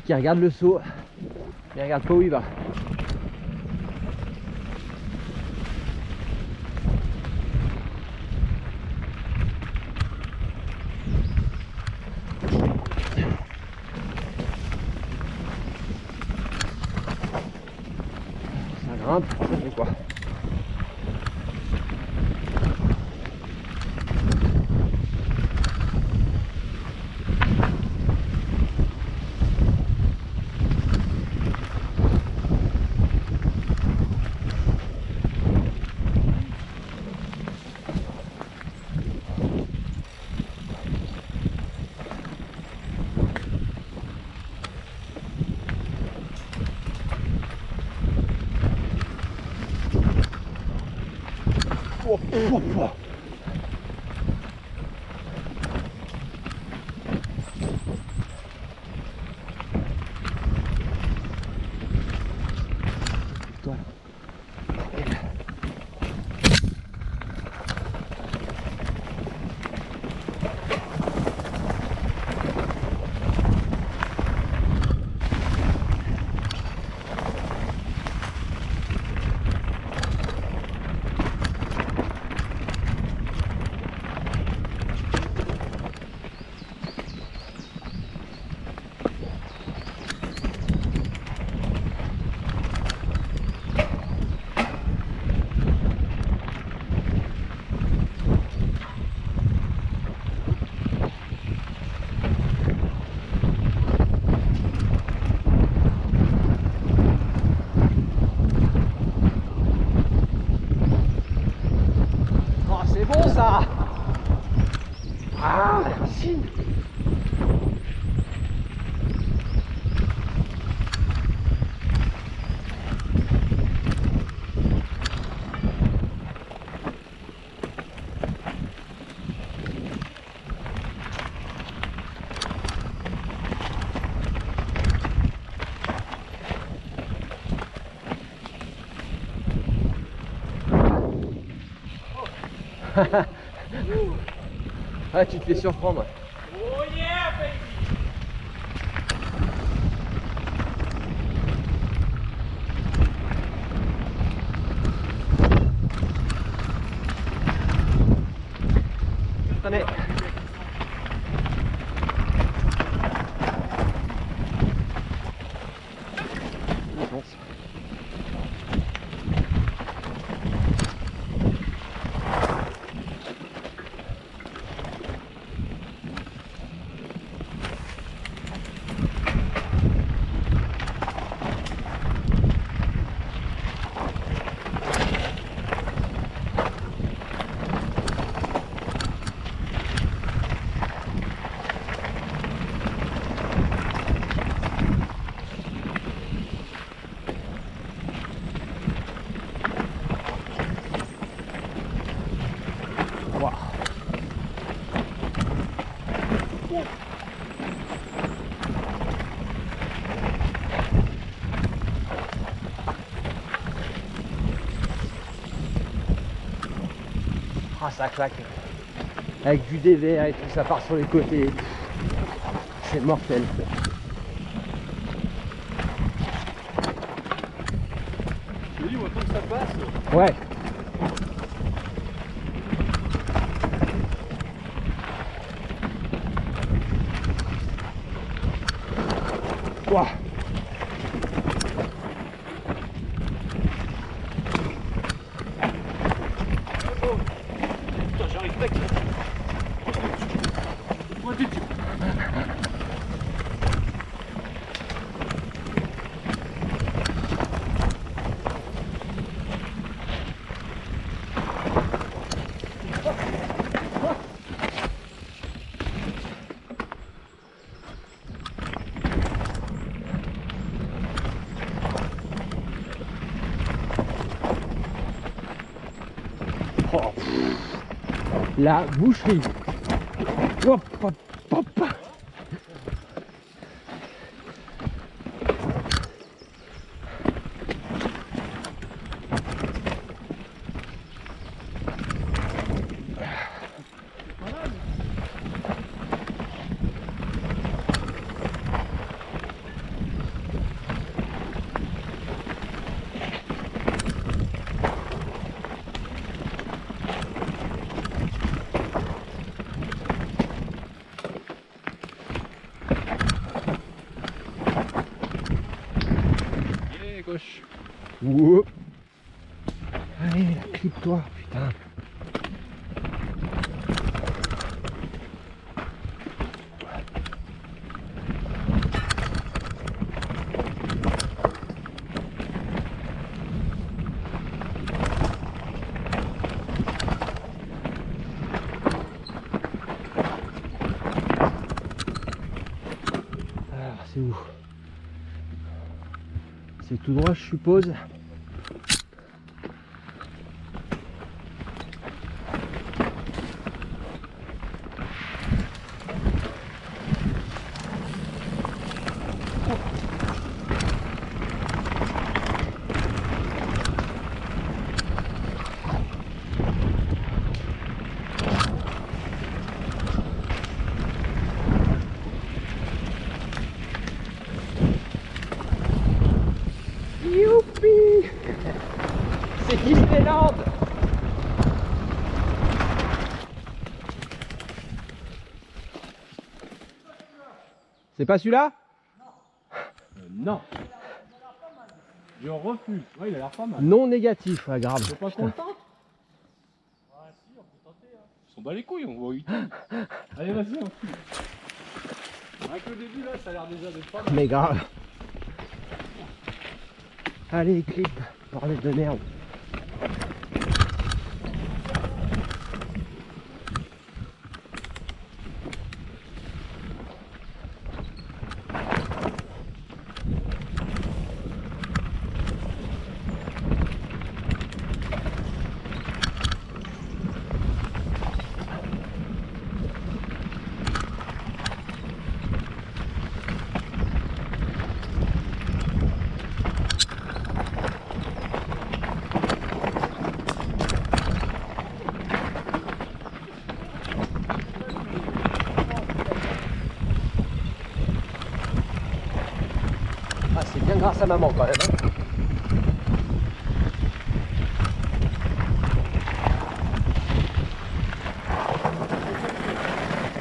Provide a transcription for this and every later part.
Qu'il regarde le saut, mais il regarde pas où il va. Ça grimpe, fait quoi Oh, oh, oh. Toi. Oh, c'est bon ça Ah, les racines Ah, tu te fais surprendre. Oh yeah, baby! Attendez. Avance. Waouh. Ah ça claque Avec du dévers et tout ça part sur les côtés C'est mortel Je dis, autant que ça passe. Ouais Ouah. La boucherie. Hop, hop, Woup. Allez, clip toi, putain. Alors, c'est où? C'est tout droit, je suppose. C'est pas celui-là? Euh, non. Je refuse. Ouais, il a l'air pas mal. Non négatif, ouais, grave. T'es pas content? Ah si, on peut tenter. Hein. Ils sont dans les couilles, on voit 8 Allez, vas-y, on file. Avec le début, là, ça a l'air déjà d'être pas mal. Mais grave. Allez, clip, bordel de merde. Ah, maman quand même. hein.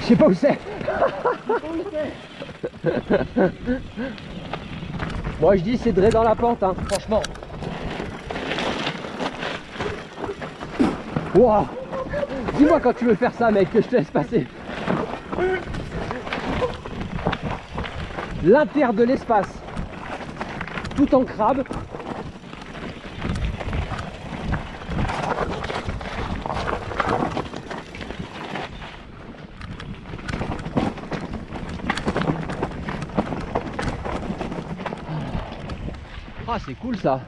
Je sais pas où c'est. Moi je dis c'est Dre dans la pente, hein, franchement. Ouah Dis-moi quand tu veux faire ça mec, que je te laisse passer. L'inter de l'espace. Tout en crabe. Ah c'est cool ça.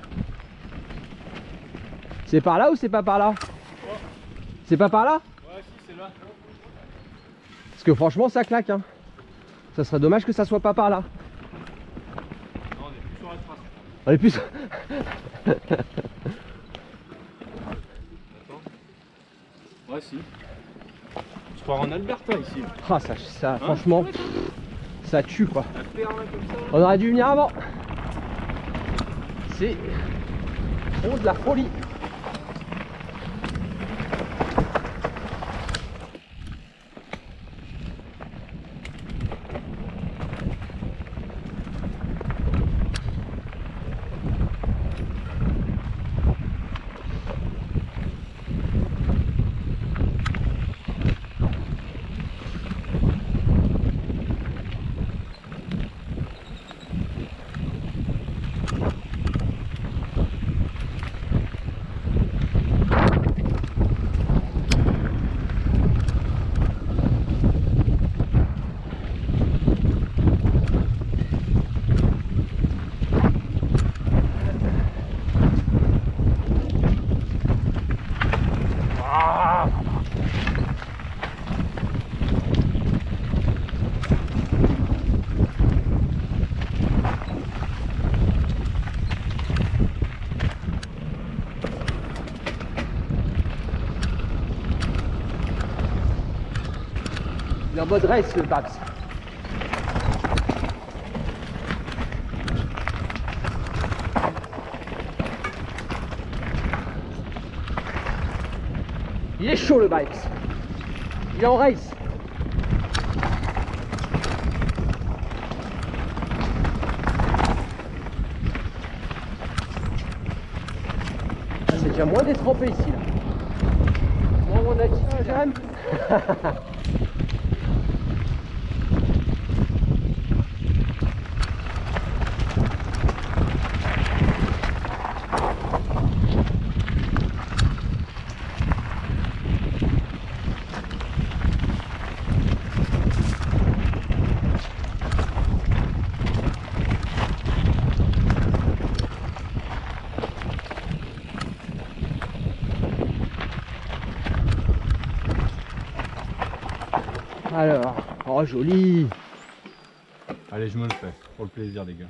C'est par là ou c'est pas par là? C'est pas par là? Ouais, si, c'est là. Parce que franchement ça claque hein. Ça serait dommage que ça soit pas par là. Non, on est plus sur la est plus... Attends. Ouais, si. Je crois en Alberta ici. Ah ça, ça Hein franchement, ça tue quoi. Comme ça. On aurait dû venir avant. C'est trop de la folie. Race le Babs. Il est chaud le bike. Il est en race. J'ai moins détrempé ici là. Moi mon attitude, j'aime. Alors, oh joli Allez, je me le fais, pour le plaisir des gars.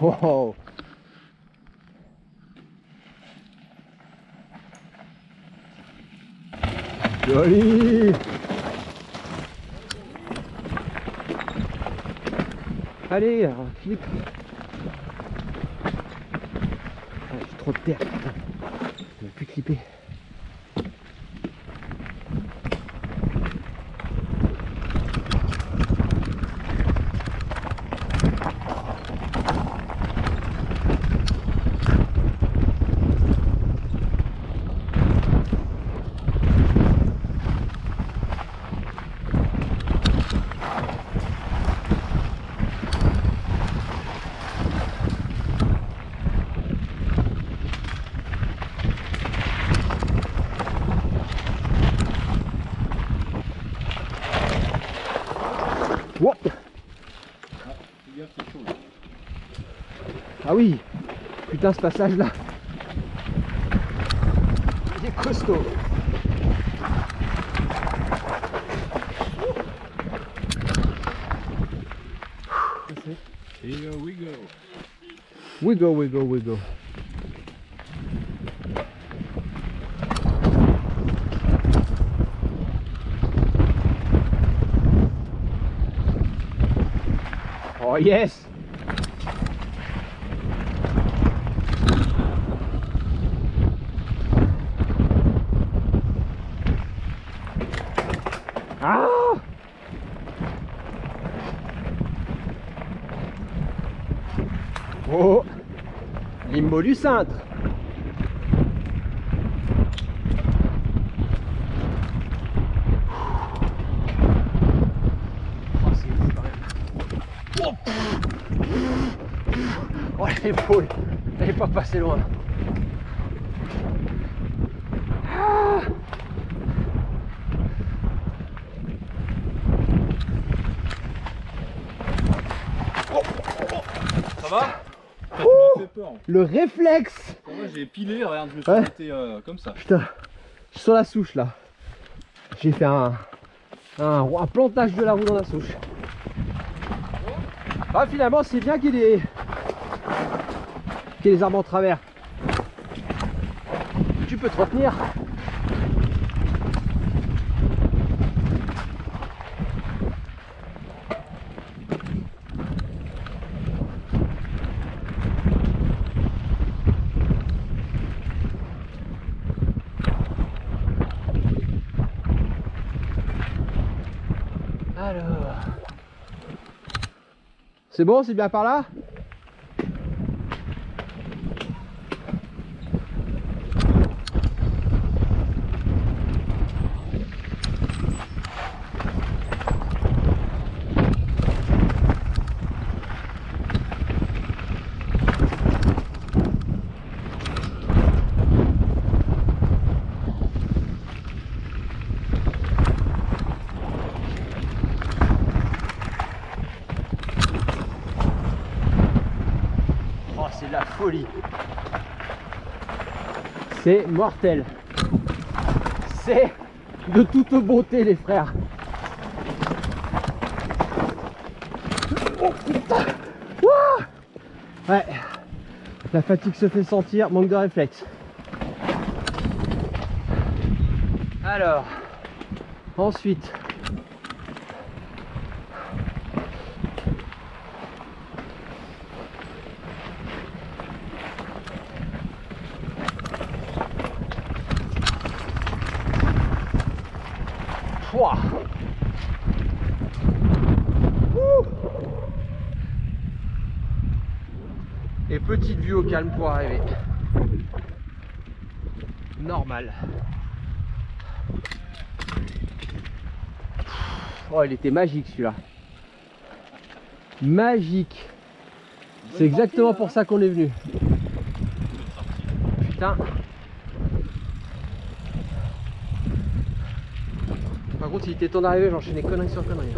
Oh, Joli Allez, alors, clip. Ah, j'ai trop de terre, putain. Je ne plus clipper. Wow. Ah oui Putain ce passage là Il est costaud Here we go. We go, we go, we go. Oh yes. Ah. Oh Limbo du cintre Oh, c'est ouf, quand même. Oh. Oh, l'épaule Elle est pas passée loin Ah. Ça va fait peur. Le réflexe Ça j'ai pilé, regarde, je me suis Ouais. arrêté euh, comme ça. Putain, je suis sur la souche là. J'ai fait un, un, un plantage de la roue dans la souche. Ah finalement c'est bien qu'il des qu'il y ait des arbres en travers. Tu peux te retenir. C'est bon, c'est bien par là Oh, c'est de la folie. C'est mortel. C'est de toute beauté, les frères. Oh Ouais. La fatigue se fait sentir, manque de réflexe. Alors, ensuite, Et petite vue au calme pour arriver. Normal. Oh, il était magique celui-là. Magique. C'est exactement pour ça qu'on est venu. Putain. Par contre, il était temps d'arriver, j'enchaînais conneries sur conneries.